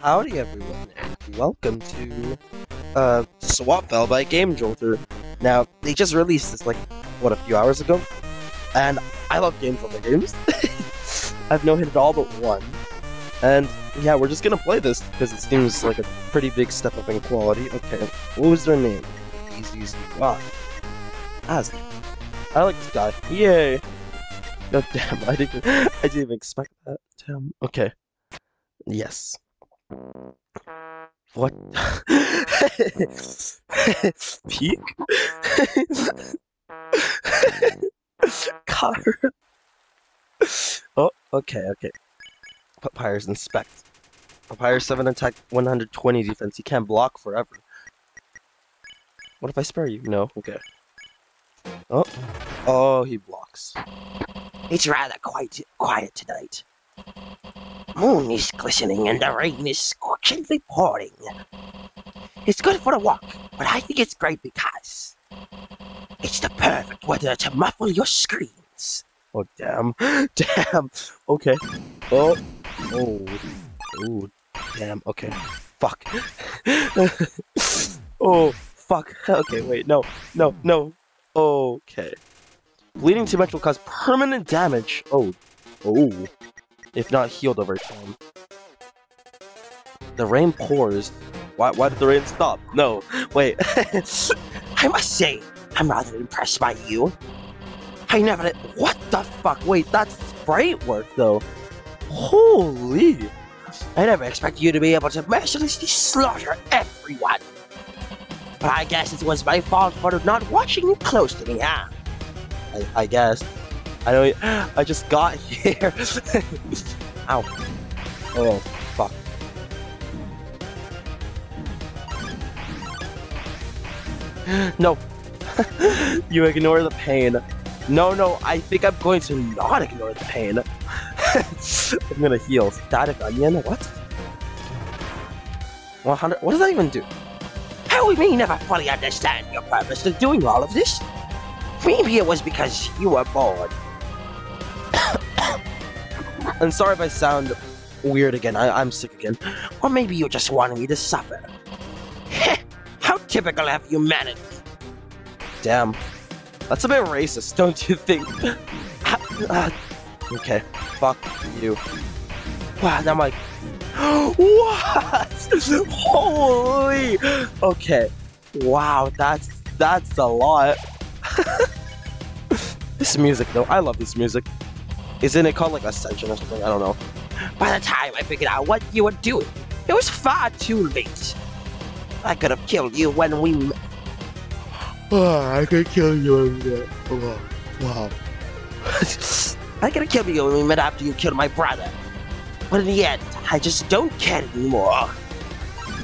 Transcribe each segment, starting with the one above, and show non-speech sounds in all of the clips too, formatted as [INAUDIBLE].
Howdy everyone, and welcome to uh, Swapfell by Game Jolter. Now, they just released this like, what, a few hours ago? And I love Game Jolter games. [LAUGHS] I've no hit at all but one. And yeah, we're just gonna play this because it seems like a pretty big step up in quality. Okay, what was their name? Easy, easy. Wow. As I like this guy. Yay! No, [LAUGHS] damn, I didn't, [LAUGHS] I didn't even expect that. Damn. Okay. Yes. What? [LAUGHS] Peak? [LAUGHS] Car. oh, okay, okay. Papyrus inspect. Papyrus 7 attack, 120 defense. He can't block forever. What if I spare you? No? Okay. Oh. Oh, he blocks. It's rather quite quiet tonight. Moon is glistening and the rain is scorchingly pouring. It's good for a walk, but I think it's great because it's the perfect weather to muffle your screams. Oh, damn. [GASPS] Damn. Okay. Oh. Oh. Oh. Damn. Okay. Fuck. [LAUGHS] oh. Fuck. [LAUGHS] Okay, wait. No. No. No. Okay. Bleeding too much will cause permanent damage. Oh. Oh. If not healed over time. The rain pours. Why, why did the rain stop? No. [LAUGHS] Wait. [LAUGHS] I must say, I'm rather impressed by you. I never. What the fuck? Wait, that's sprite work though. Holy. I never expected you to be able to mercilessly slaughter everyone. But I guess it was my fault for not watching you closely, huh? I, I guess. I know. I just got [LAUGHS] here. Ow. Oh, fuck. No. [LAUGHS] you ignore the pain. No, no, I think I'm going to not ignore the pain. [LAUGHS] I'm gonna heal. Static onion? What? 100? What does that even do? How do we may never fully understand your purpose of doing all of this. Maybe it was because you were bored. I'm sorry if I sound weird again. I, am sick again. Or maybe you just wanted me to suffer. How typical of humanity. Damn. That's a bit racist, don't you think? uh, okay. Fuck you. Wow, now like, [GASPS] what? Holy. Okay. Wow, that's that's a lot. [LAUGHS] this music though, I love this music. Isn't it called like Ascension or something? I don't know. By the time I figured out what you were doing, it was far too late. I could have killed you when we met. Oh, I could kill you in that. Oh, wow. [LAUGHS] I could have killed you when we met after you killed my brother. But in the end, I just don't care anymore.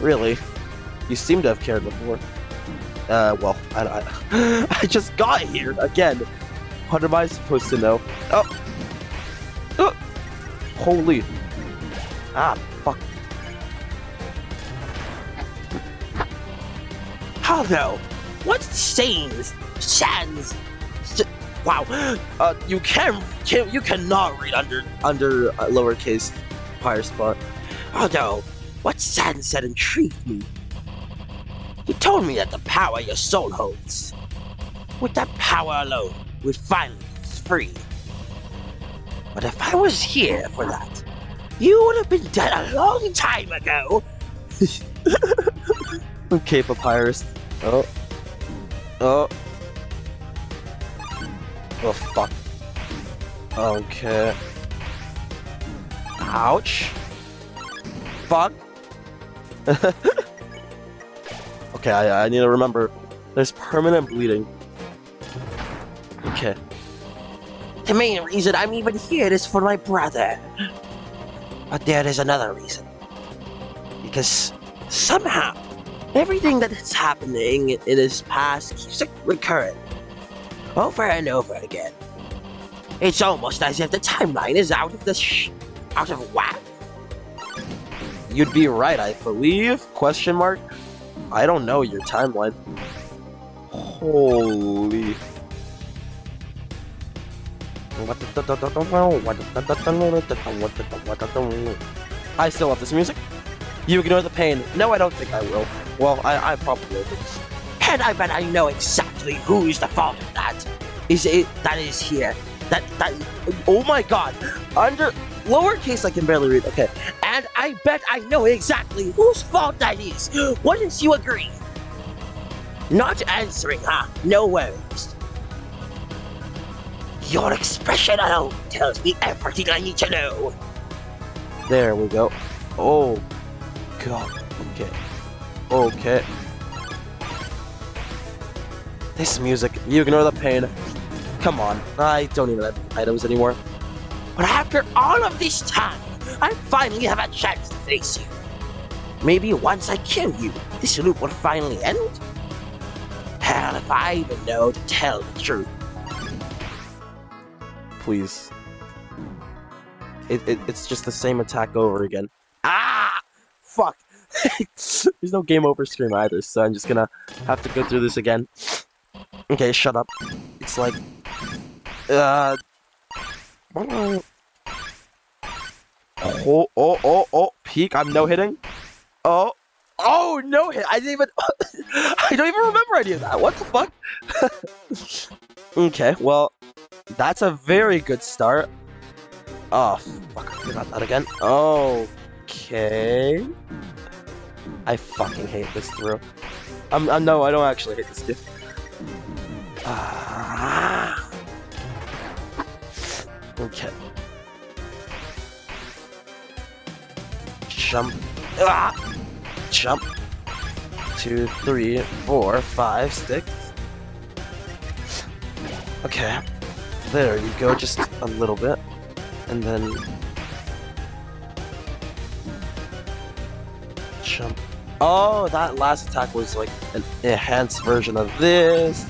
Really? You seem to have cared before. Uh, well, I, I, [LAUGHS] I just got here again. What am I supposed to know? Oh. Holy! Ah, fuck! How though? What sayings, sans? Wow, [GASPS] uh, you can, can you cannot read under under uh, lowercase fire spot. Although, what Sans said intrigued me. He told me that the power your soul holds. With that power alone, we'd finally free. But if I was here for that, you would have been dead a long time ago. [LAUGHS] okay, Papyrus. Oh. Oh. Oh, fuck. Okay. Ouch. Fuck. [LAUGHS] okay, I, I need to remember. There's permanent bleeding. The main reason I'm even here is for my brother. But there is another reason. Because somehow, everything that is happening in this past keeps recurring. Over and over again. It's almost as if the timeline is out of the sh out of whack. You'd be right, I believe? Question mark? I don't know your timeline. Holy. I still love this music. You ignore the pain. No, I don't think I will. Well, I, I probably will. And I bet I know exactly who's the fault of that. Is it that is here? That that Oh my god! Under lowercase, I can barely read. Okay. and I bet I know exactly whose fault that is. Wouldn't you agree? Not answering, huh? No worries. Your expression alone tells me everything I need to know. There we go. Oh, god. Okay. Okay. This music. You ignore the pain. Come on. I don't even have items anymore. But after all of this time, I finally have a chance to face you. Maybe once I kill you, this loop will finally end? Hell, if I even know to tell the truth. Please. It, it, it's just the same attack over again. Ah! Fuck! [LAUGHS] There's no game over screen either, so I'm just gonna have to go through this again. Okay, shut up. It's like... Uh... Oh, oh, oh, oh, peak, I'm no-hitting. Oh, oh, no hit, I didn't even... [LAUGHS] I don't even remember any of that, what the fuck? [LAUGHS] okay, well, that's a very good start. Oh, fuck, I forgot that again. Okay. I fucking hate this through. I'm, I'm no, I don't actually hate this. Ah. Okay. Jump. Ah. Jump. Two, three, four, five, six. Okay. There you go, just a little bit. And then... Jump. Oh, that last attack was like an enhanced version of this.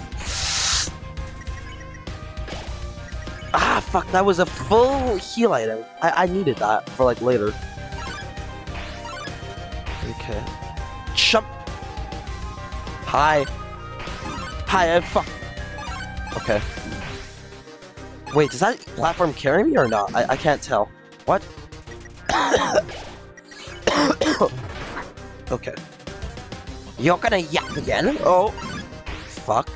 Ah, fuck, that was a full heal item. I, I needed that for like later. Okay. Jump. Hi. Hi, I fuck. Okay. Wait, does that platform carry me or not? I, I can't tell. What? [COUGHS] okay. You're gonna yap again? Oh. Fuck.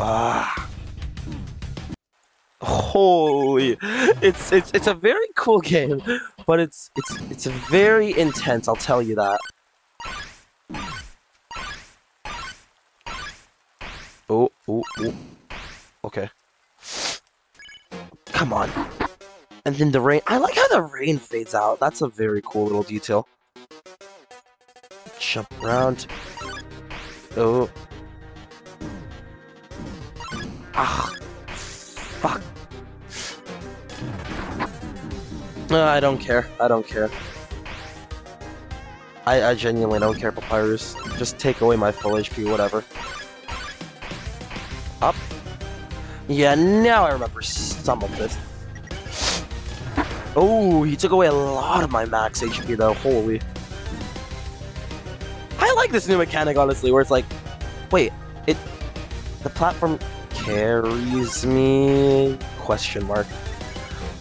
Ah. Holy, it's it's it's a very cool game, but it's it's it's very intense. I'll tell you that. Oh, oh, oh. Okay. Come on. And then the rain. I like how the rain fades out. That's a very cool little detail. Jump around. Oh. Ah. Fuck. No, I don't care. I don't care. I, I genuinely don't care, Papyrus. Just take away my full HP, whatever. Up. Yeah, now I remember some of this. Oh, he took away a lot of my max HP though, holy. I like this new mechanic, honestly, where it's like, wait, it, the platform carries me? Question mark.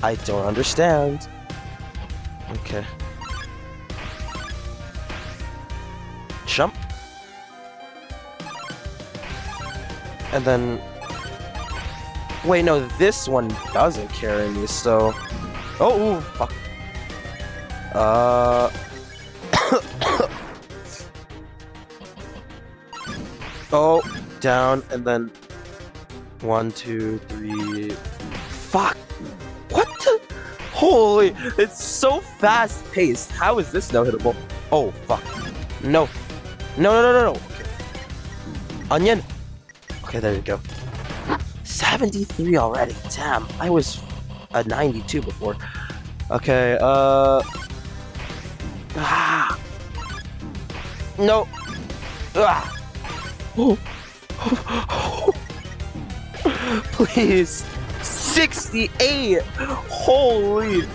I don't understand. Okay. And then... Wait, no, this one doesn't carry me, so... Oh, ooh, fuck. Uh... [COUGHS] oh, down, and then... One, two, three... Fuck! What the? Holy, it's so fast-paced. How is this no-hittable? Oh, fuck. No. No, no, no, no, no. Okay. Onion. Okay, there you go. 73 already. Damn, I was a 92 before. Okay, uh... Ah! No! Ah! [GASPS] Please! 68! Holy!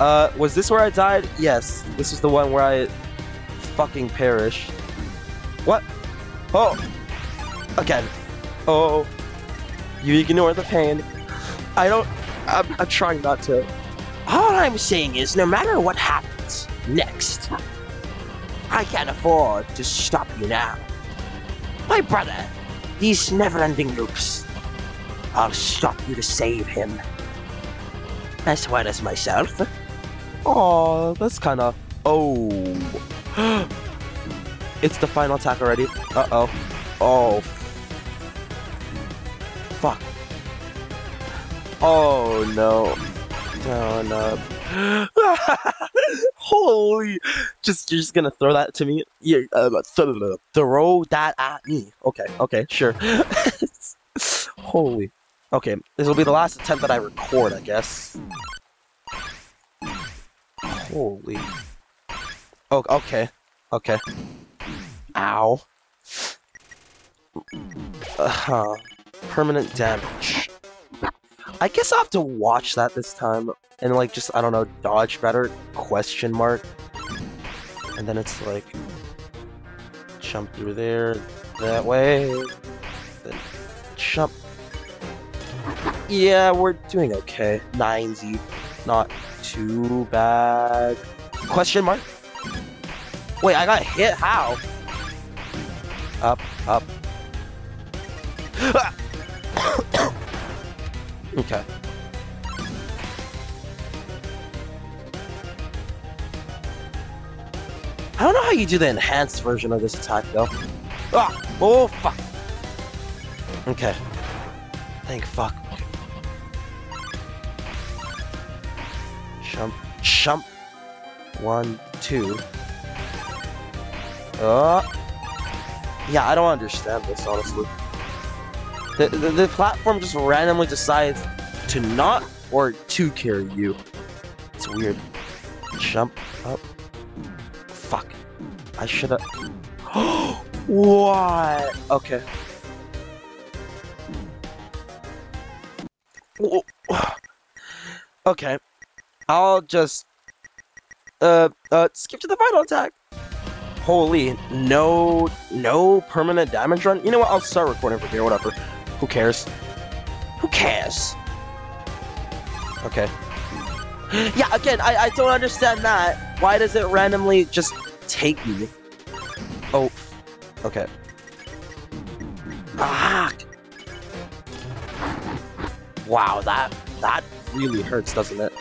Uh, was this where I died? Yes. This is the one where I fucking perished. What? Oh! Again. Oh. You ignore the pain. I don't. I'm, I'm trying not to. All I'm saying is, no matter what happens next, I can't afford to stop you now. My brother, these never-ending loops. I'll stop you to save him. As well as myself. Oh, that's [GASPS] kind of. Oh. it's the final attack already. Uh oh. oh. Fuck. Oh no. Oh no. [LAUGHS] Holy. Just, you're just gonna throw that to me? Yeah, uh, th- throw that at me. Okay, okay, sure. [LAUGHS] Holy. Okay, this will be the last attempt that I record, I guess. Holy. Oh, okay. Okay. Ow. Uh huh. Permanent damage. I guess I'll have to watch that this time and like just I don't know dodge better question mark. And then it's like jump through there that way then jump. Yeah we're doing okay. 9z not too bad. Question mark? Wait I got hit? How? Up up [GASPS] ah! Okay I don't know how you do the enhanced version of this attack, though. Ah! Oh, fuck! Okay. Thank fuck. Jump. Jump. One, two. Uh. Yeah, I don't understand this, honestly. The, the, the platform just randomly decides to not or to carry you. It's weird. Jump up. Fuck. I should have. [GASPS] what? Okay. [SIGHS] Okay. I'll just. Uh, uh, skip to the final attack. Holy, no, no permanent damage run. You know what? I'll start recording from here. Whatever. Who cares? Who cares? Okay. [GASPS] Yeah, again, I, I don't understand that. Why does it randomly just take me? Oh, okay. Ah! Wow, that that really hurts, doesn't it?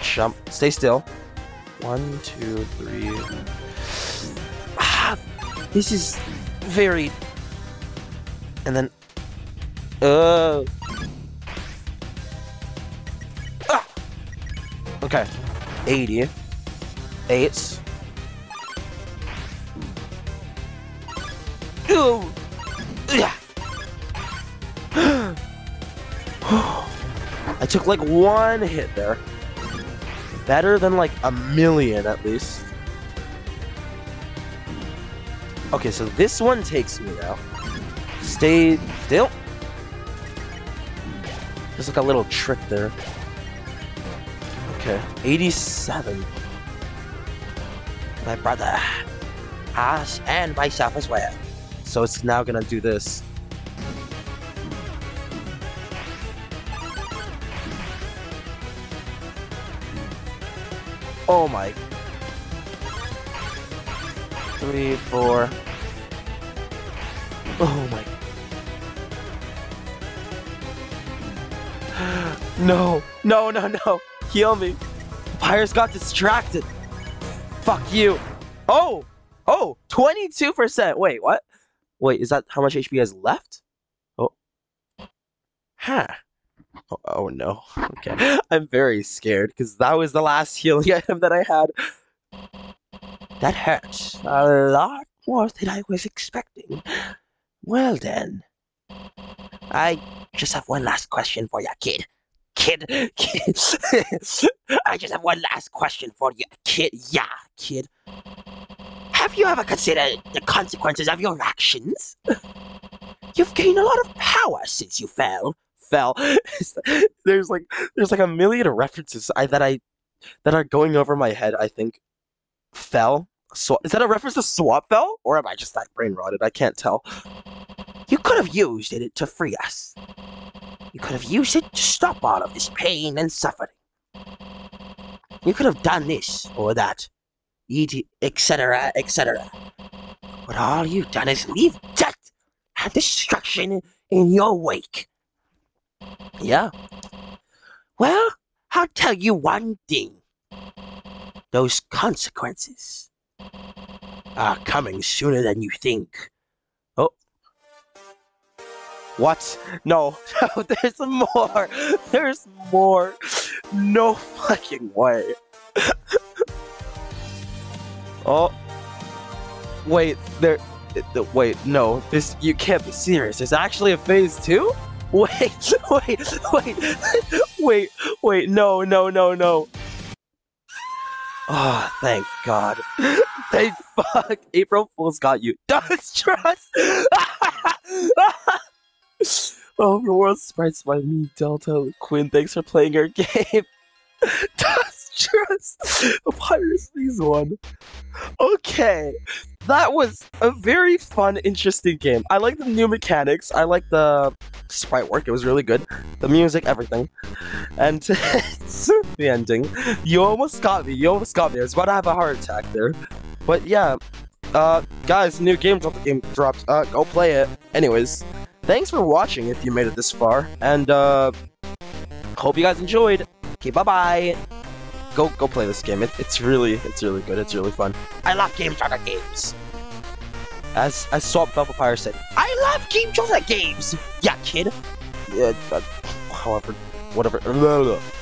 Jump. Stay still. One, two, three. [SIGHS] Ah! This is very... And then... Uh... Ah! Okay. 80. 8. Ooh! Yeah. [GASPS] I took like one hit there. Better than like a million at least. Okay, so this one takes me now. Stay still. There's like a little trick there. Okay, 87. My brother. Us and myself as well. So it's now gonna do this. Oh my. Three, four. Oh my. No, no, no, no. Heal me. Papyrus got distracted. Fuck you. Oh, oh, 22%. Wait, what? Wait, is that how much HP has left? Oh. Huh. Oh, oh, no. [LAUGHS] Okay. I'm very scared because that was the last healing [LAUGHS] item that I had. That hurts a lot more than I was expecting. Well then. I just have one last question for you, kid. Kid, kid. [LAUGHS] I just have one last question for you, kid. Yeah, kid. Have you ever considered the consequences of your actions? You've gained a lot of power since you fell. Fell. [LAUGHS] there's like there's like a million references I, that I that are going over my head. I think fell. Is that a reference to Swapfell, or am I just that brain rotted? I can't tell. You could have used it to free us. You could have used it to stop all of this pain and suffering. You could have done this or that, etc., etc. But all you've done is leave death and destruction in your wake. Yeah. Well, I'll tell you one thing. Those consequences are coming sooner than you think. Oh. What? No. [LAUGHS] There's more. There's more. No fucking way. [LAUGHS] oh. Wait, there. Wait, no. This you can't be serious. There's actually a phase two. [LAUGHS] Wait, wait, wait, wait, wait. No, no, no, no. Oh, thank God. Thank fuck. April Fool's got you. [LAUGHS] Dust trust. [LAUGHS] Oh, Overworld sprites by me, Delta Quinn. Thanks for playing our game. [LAUGHS] Dust trust. The Pirates Please one. Okay. That was a very fun, interesting game. I like the new mechanics. I like the sprite work. It was really good. The music, everything. And the ending. You almost got me. You almost got me. I was about to have a heart attack there. But yeah. Uh, guys, new game dropped. Game dropped. Uh, go play it. Anyways, thanks for watching if you made it this far. And, uh, hope you guys enjoyed. Okay, bye-bye go go play this game. It, it's really it's really good. It's really fun. I love Game Jolt games. As as Swap Fire said, I love Game Jolt games. Yeah, kid. Yeah, uh, however, whatever. [LAUGHS]